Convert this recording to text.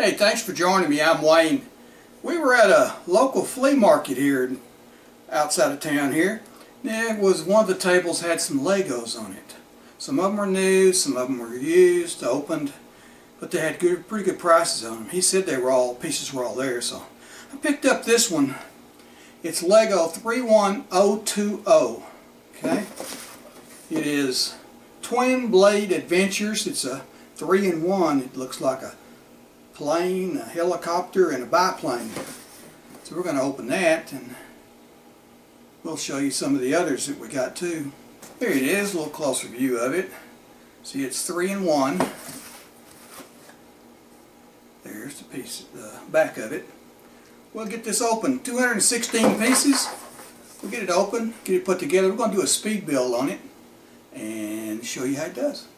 Hey, thanks for joining me. I'm Wayne. We were at a local flea market here outside of town here. It was one of the tables had some Legos on it. Some of them were new, some of them were used, opened, but they had good, pretty good prices on them. He said they were all, pieces were all there, so I picked up this one. It's Lego 31020. Okay? It is Twin Blade Adventures. It's a three-in-one. It looks like a plane, a helicopter, and a biplane. So we're going to open that and we'll show you some of the others that we got too. Here it is, a little closer view of it. See it's three in one. There's the piece, the back of it. We'll get this open. 216 pieces. We'll get it open, get it put together. We're going to do a speed build on it and show you how it does.